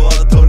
eu adoro.